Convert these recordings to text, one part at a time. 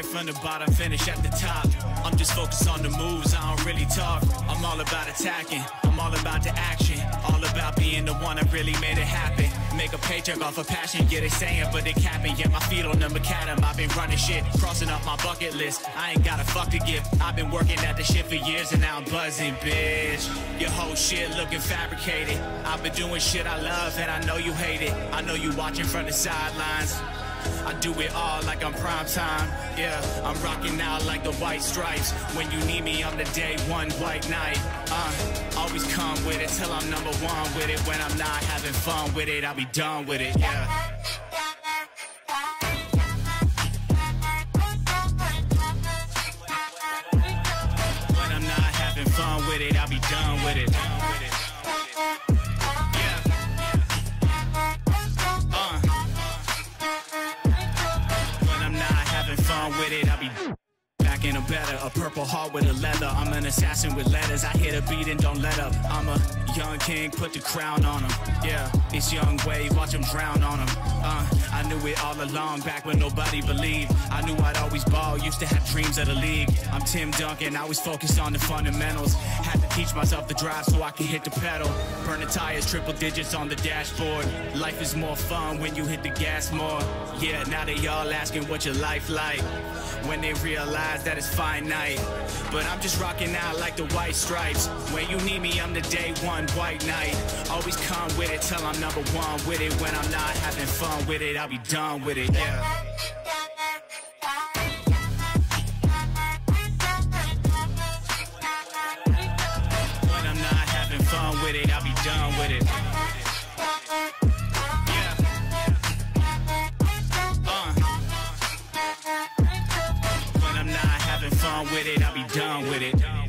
Started from the bottom, finish at the top. I'm just focused on the moves, I don't really talk. I'm all about attacking, I'm all about the action. All about being the one that really made it happen. Make a paycheck off of passion, get it saying, but they capping. Yeah, my feet on the macadam, I've been running shit, crossing up my bucket list. I ain't got a fuck to give. I've been working at the shit for years and now I'm buzzing, bitch. Your whole shit looking fabricated. I've been doing shit I love and I know you hate it. I know you watching from the sidelines. I do it all like I'm prime time. Yeah, I'm rocking out like the white stripes. When you need me, I'm the day one white knight. Uh, always come with it till I'm number one with it. When I'm not having fun with it, I'll be done with it. Yeah. When I'm not having fun with it, I'll be done with it. Better. A purple heart with a leather. I'm an assassin with letters. I hit a beat and don't let up. I'm a young king, put the crown on him. Yeah, it's young wave, watch him drown on him. Uh, I knew it all along, back when nobody believed. I knew I'd always ball, used to have dreams of the league. I'm Tim Duncan, I was focused on the fundamentals. Had to teach myself to drive so I could hit the pedal. Burn the tires, triple digits on the dashboard. Life is more fun when you hit the gas more. Yeah, now they all asking what your life like. When they realize that it's finite. But I'm just rocking out like the white stripes. When you need me, I'm the day one white knight. Always come with it till I'm number one with it. When I'm not having fun with it, I'll be done with it. Yeah. When I'm not having fun with it, I'll be done with it. With it, I'll be done with it.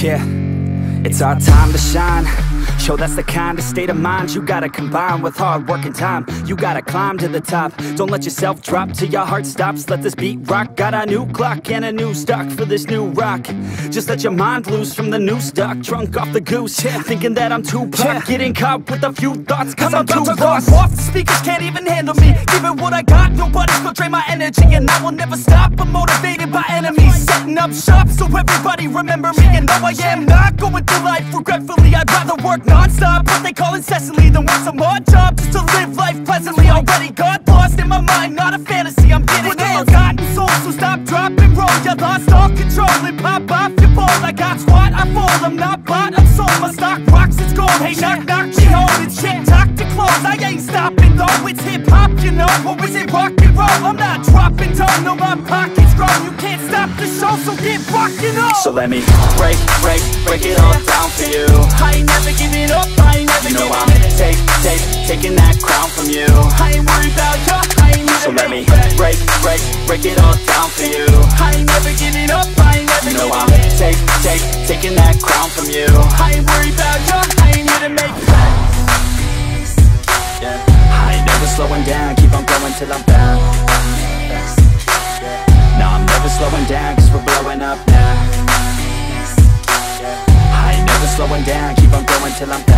Yeah, it's our time to shine Show that's the kind of state of mind you gotta combine with hard work and time. You gotta climb to the top. Don't let yourself drop till your heart stops. Let this beat rock. Got a new clock and a new stock for this new rock. Just let your mind loose from the new stock. Drunk off the goose, yeah. thinking that I'm too pop. Yeah. Getting caught with a few thoughts, cause I'm, I'm too lost. Off. The speakers can't even handle me. Giving what I got, nobody's gonna drain my energy. And I will never stop. I'm motivated by enemies. Setting up shop so everybody remember me. And though I am not going through life regretfully, I'd rather work non-stop What they call incessantly Than want some odd job just to live life pleasantly Already got lost in my mind, not a fantasy I'm getting With a forgotten soul, so stop, drop, and roll You lost all control and pop off your ball I got squat, I fall, I'm not bought, I'm sold. My stock rocks, it's gold, hey knock, knock, she holding shit Talk to close, I ain't stopping. Though It's hip-hop, you know, or is it rock and roll? I'm not dropping down, no my pocket's grown. You can't stop the show, so get rockin' on So let me break, break, break it all down for you. I ain't never giving up, I ain't You know I'm take, take, taking that crown from you. I ain't worried about you, I ain't So let me break, break, break it all down for you. I ain't never giving up, I ain't never You know I'm take, take, taking that crown from you. I ain't worried about you, I ain't here to make yeah. I ain't never slowing down, keep on going till I'm found No, I'm never slowing down, cause we're blowing up now. I ain't never slowing down, keep on going till I'm down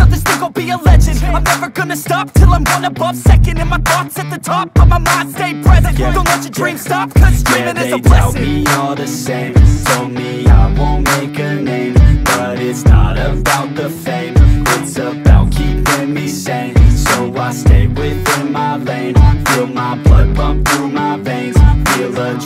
others think I'll be a legend. I'm never gonna stop till I'm one above second And my thoughts at the top, but my mind. Stay present. Don't let your dreams stop, cause Yeah, dreaming is they a blessing. me all the same. Told me I won't make a name But it's not about the fame. It's about keeping me sane. So I stay within my lane. Feel my blood pump through my veins. Feel adrenaline,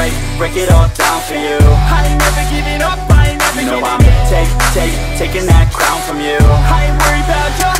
break, break, it all down for you. I ain't never giving up, I ain't never You know giving I'm in take, take, taking that crown from you. I ain't worried about you,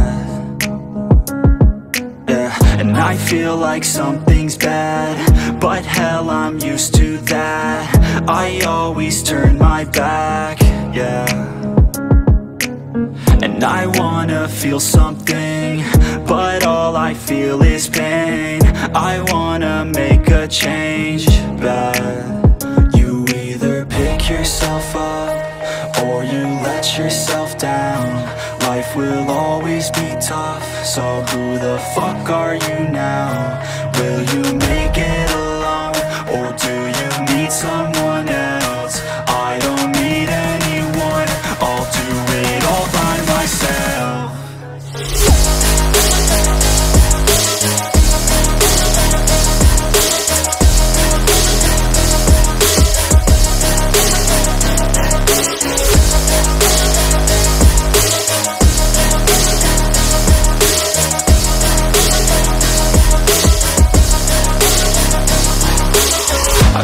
and I feel like something's bad But hell, I'm used to that. I always turn my back, yeah. And I wanna feel something But all I feel is pain. I wanna make a change, bad. You either pick yourself up Or you let yourself down Will always be tough So who the fuck are you now? Will you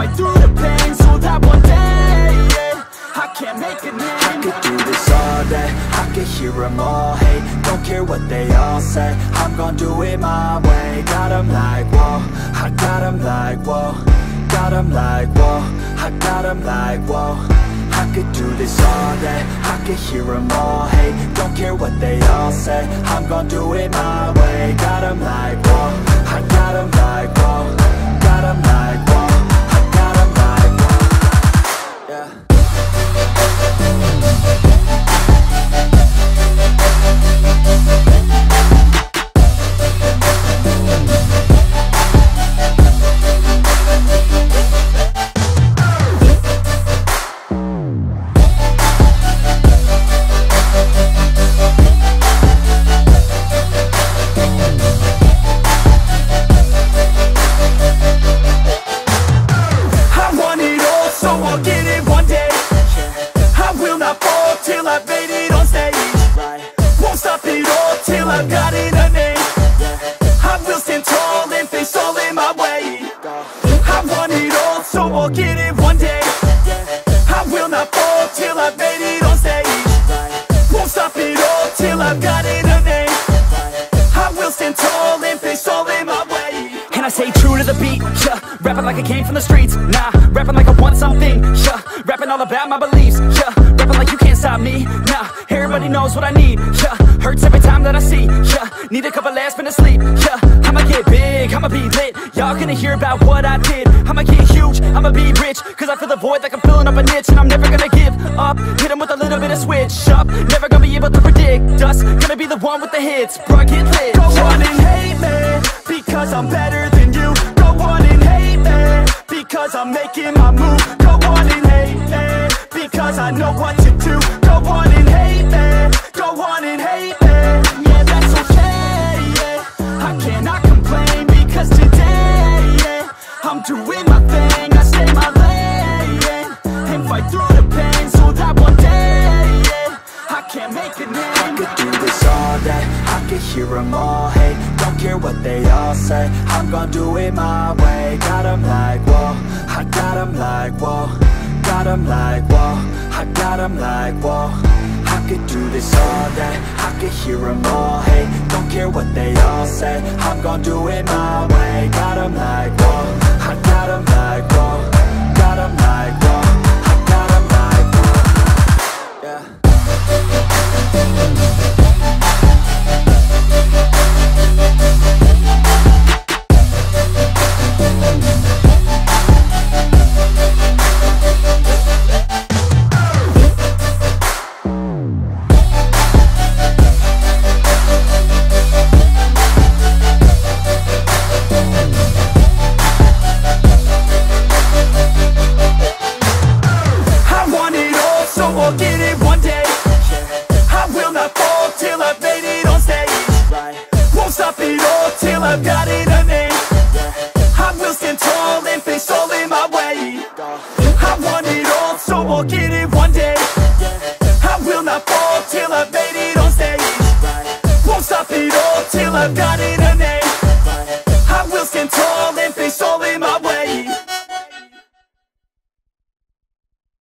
fight through the pain so that one day, yeah I can make a name I could do this all day I could hear them all hate Don't care what they all say I'm gon' do it my way Got 'em like, whoa I got 'em like, whoa Got 'em like, whoa I got 'em like, whoa I could do this all day I could hear them all hate Don't care what they all say I'm gon' do it my way Got 'em like, whoa I got 'em like, whoa I've made it on stage. Won't stop it all till I've got it a name. I will stand tall and face all in my way. I want it all, so I'll get it one day. I will not fall till I've made it on stage. Won't stop it all till I've got it a name. I will stand tall and face all in my way. And I stay true to the beat, yeah. Rapping like I came from the streets, nah. Rapping like I want something, yeah. Rapping all about my beliefs, yeah Everybody knows what I need, yeah. Hurts every time that I see, yeah. Need a couple last minutes sleep, yeah. I'ma get big, I'ma be lit. Y'all gonna hear about what I did. I'ma get huge, I'ma be rich. Cause I feel the void like I'm filling up a niche And I'm never gonna give up. Hit with a little bit of switch up. Never gonna be able to predict us. Gonna be the one with the hits, bro, get lit. Go on and hate me Because I'm better than you. Go on and hate me Because I'm making my move. Go on and hate me cause I know what to do. Go on and hate me, go on and hate me. Yeah, that's okay, yeah. I cannot complain because today, yeah I'm doing my thing, I stay my lane And fight through the pain so that one day, yeah I can't make a name. I could do this all day, I could hear them all hate. Don't care what they all say, I'm gonna do it my way. Got them like, whoa, I got them like, whoa got them like, whoa. I got them like, whoa. I could do this all day. I could hear them all, hey Don't care what they all say. I'm gonna do it my way. Got them like,